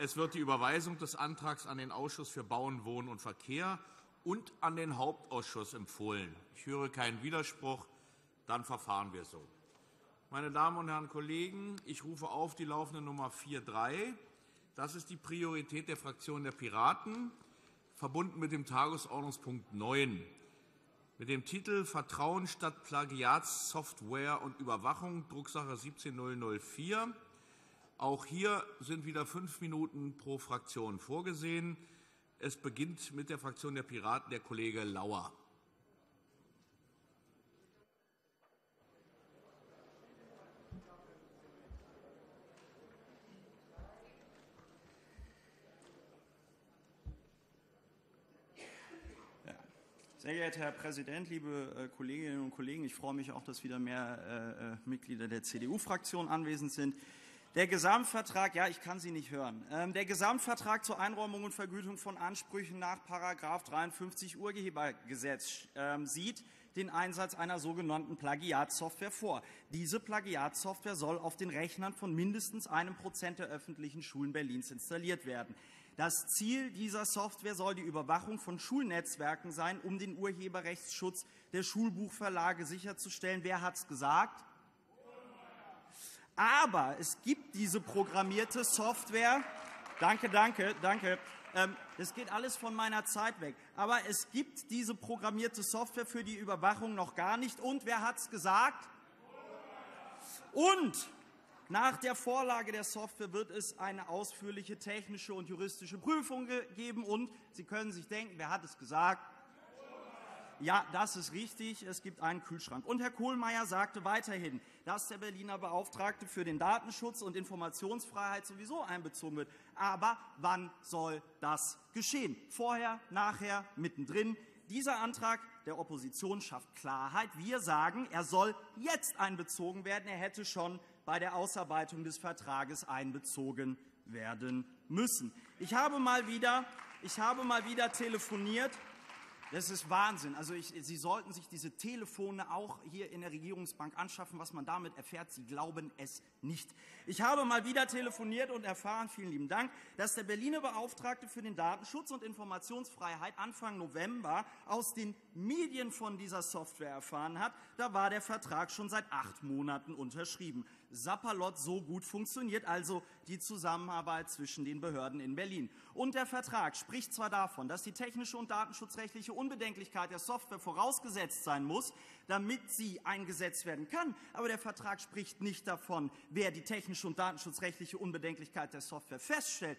Es wird die Überweisung des Antrags an den Ausschuss für Bauen, Wohnen und Verkehr und an den Hauptausschuss empfohlen. Ich höre keinen Widerspruch. Dann verfahren wir so. Meine Damen und Herren Kollegen, ich rufe auf die laufende Nummer 43. Das ist die Priorität der Fraktion der Piraten, verbunden mit dem Tagesordnungspunkt 9 mit dem Titel Vertrauen statt Plagiatssoftware und Überwachung, Drucksache 17004. Auch hier sind wieder fünf Minuten pro Fraktion vorgesehen. Es beginnt mit der Fraktion der Piraten der Kollege Lauer. Sehr geehrter Herr Präsident, liebe äh, Kolleginnen und Kollegen! Ich freue mich auch, dass wieder mehr äh, äh, Mitglieder der CDU-Fraktion anwesend sind. Der Gesamtvertrag, ja, ich kann Sie nicht hören. Ähm, der Gesamtvertrag zur Einräumung und Vergütung von Ansprüchen nach § 53 Urhebergesetz ähm, sieht den Einsatz einer sogenannten Plagiatsoftware vor. Diese Plagiatsoftware soll auf den Rechnern von mindestens einem Prozent der öffentlichen Schulen Berlins installiert werden. Das Ziel dieser Software soll die Überwachung von Schulnetzwerken sein, um den Urheberrechtsschutz der Schulbuchverlage sicherzustellen. Wer hat es gesagt? Aber es gibt diese programmierte Software. Danke, danke, danke. Ähm, das geht alles von meiner Zeit weg. Aber es gibt diese programmierte Software für die Überwachung noch gar nicht. Und wer hat es gesagt? Und nach der Vorlage der Software wird es eine ausführliche technische und juristische Prüfung geben. Und Sie können sich denken, wer hat es gesagt? Ja, das ist richtig. Es gibt einen Kühlschrank. Und Herr Kohlmeier sagte weiterhin, dass der Berliner Beauftragte für den Datenschutz und Informationsfreiheit sowieso einbezogen wird. Aber wann soll das geschehen? Vorher, nachher, mittendrin? Dieser Antrag der Opposition schafft Klarheit. Wir sagen, er soll jetzt einbezogen werden. Er hätte schon bei der Ausarbeitung des Vertrages einbezogen werden müssen. Ich habe mal wieder, ich habe mal wieder telefoniert das ist Wahnsinn. Also ich, Sie sollten sich diese Telefone auch hier in der Regierungsbank anschaffen. Was man damit erfährt, Sie glauben es nicht. Ich habe mal wieder telefoniert und erfahren, vielen lieben Dank, dass der Berliner Beauftragte für den Datenschutz und Informationsfreiheit Anfang November aus den Medien von dieser Software erfahren hat. Da war der Vertrag schon seit acht Monaten unterschrieben. Sapperlot so gut funktioniert also die Zusammenarbeit zwischen den Behörden in Berlin. Und der Vertrag spricht zwar davon, dass die technische und datenschutzrechtliche Unbedenklichkeit der Software vorausgesetzt sein muss, damit sie eingesetzt werden kann, aber der Vertrag spricht nicht davon, wer die technische und datenschutzrechtliche Unbedenklichkeit der Software feststellt.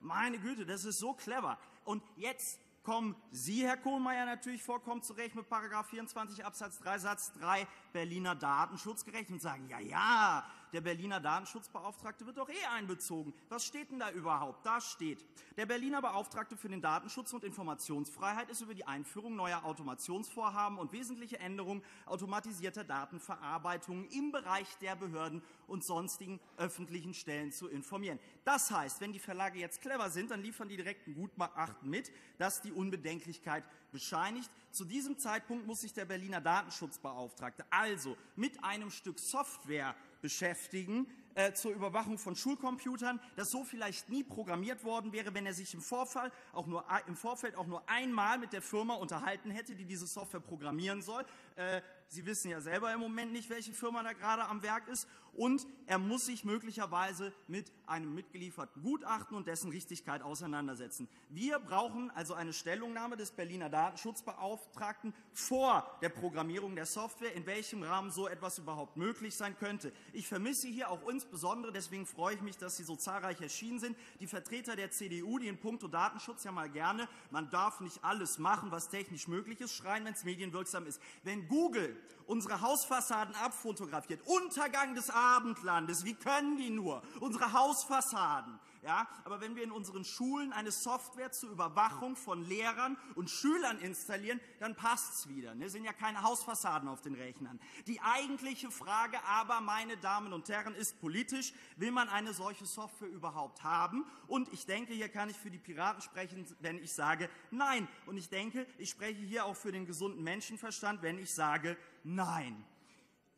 Meine Güte, das ist so clever. Und jetzt kommen Sie, Herr Kohlmeier, natürlich vollkommen zurecht mit § 24 Absatz 3 Satz 3 Berliner Datenschutzgerecht und sagen, ja, ja, der Berliner Datenschutzbeauftragte wird doch eh einbezogen. Was steht denn da überhaupt? Da steht, der Berliner Beauftragte für den Datenschutz und Informationsfreiheit ist über die Einführung neuer Automationsvorhaben und wesentliche Änderungen automatisierter Datenverarbeitung im Bereich der Behörden und sonstigen öffentlichen Stellen zu informieren. Das heißt, wenn die Verlage jetzt clever sind, dann liefern die direkten Gutachten mit, dass die Unbedenklichkeit bescheinigt. Zu diesem Zeitpunkt muss sich der Berliner Datenschutzbeauftragte also mit einem Stück Software beschäftigen äh, zur Überwachung von Schulcomputern, das so vielleicht nie programmiert worden wäre, wenn er sich im Vorfall auch nur, im Vorfeld auch nur einmal mit der Firma unterhalten hätte, die diese Software programmieren soll. Äh, Sie wissen ja selber im Moment nicht, welche Firma da gerade am Werk ist. Und er muss sich möglicherweise mit einem mitgelieferten Gutachten und dessen Richtigkeit auseinandersetzen. Wir brauchen also eine Stellungnahme des Berliner Datenschutzbeauftragten vor der Programmierung der Software, in welchem Rahmen so etwas überhaupt möglich sein könnte. Ich vermisse hier auch insbesondere, deswegen freue ich mich, dass Sie so zahlreich erschienen sind, die Vertreter der CDU, die in puncto Datenschutz ja mal gerne, man darf nicht alles machen, was technisch möglich ist, schreien, wenn es medienwirksam ist. Wenn Google unsere Hausfassaden abfotografiert. Untergang des Abendlandes. Wie können die nur? Unsere Hausfassaden. Ja, aber wenn wir in unseren Schulen eine Software zur Überwachung von Lehrern und Schülern installieren, dann passt es wieder. Ne? Es sind ja keine Hausfassaden auf den Rechnern. Die eigentliche Frage aber, meine Damen und Herren, ist politisch. Will man eine solche Software überhaupt haben? Und ich denke, hier kann ich für die Piraten sprechen, wenn ich sage Nein. Und ich denke, ich spreche hier auch für den gesunden Menschenverstand, wenn ich sage Nein.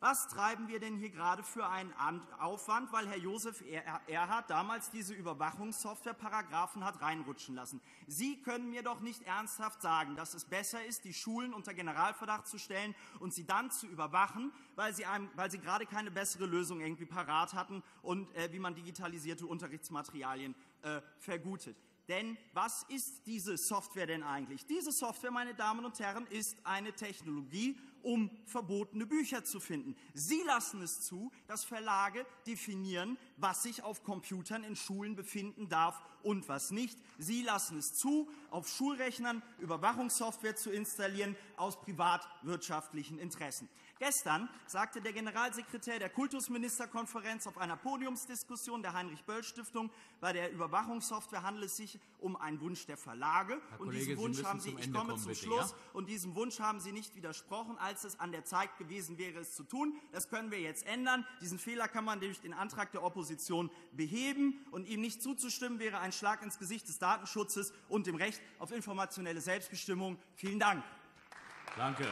Was treiben wir denn hier gerade für einen Aufwand, weil Herr Josef Erhard damals diese Überwachungssoftware-Paragraphen hat reinrutschen lassen? Sie können mir doch nicht ernsthaft sagen, dass es besser ist, die Schulen unter Generalverdacht zu stellen und sie dann zu überwachen, weil sie, einem, weil sie gerade keine bessere Lösung irgendwie parat hatten und äh, wie man digitalisierte Unterrichtsmaterialien äh, vergutet. Denn was ist diese Software denn eigentlich? Diese Software, meine Damen und Herren, ist eine Technologie, um verbotene Bücher zu finden. Sie lassen es zu, dass Verlage definieren, was sich auf Computern in Schulen befinden darf und was nicht. Sie lassen es zu, auf Schulrechnern Überwachungssoftware zu installieren aus privatwirtschaftlichen Interessen. Gestern sagte der Generalsekretär der Kultusministerkonferenz auf einer Podiumsdiskussion der Heinrich-Böll-Stiftung, bei der Überwachungssoftware handelt es sich um einen Wunsch der Verlage. Herr und Kollege, diesen Wunsch haben Sie, ich komme zum bitte, Schluss, ja? und diesem Wunsch haben Sie nicht widersprochen, als es an Zeit gewesen wäre, es zu tun. Das können wir jetzt ändern. Diesen Fehler kann man durch den Antrag der Opposition beheben. Und ihm nicht zuzustimmen, wäre ein Schlag ins Gesicht des Datenschutzes und dem Recht auf informationelle Selbstbestimmung. Vielen Dank. Danke.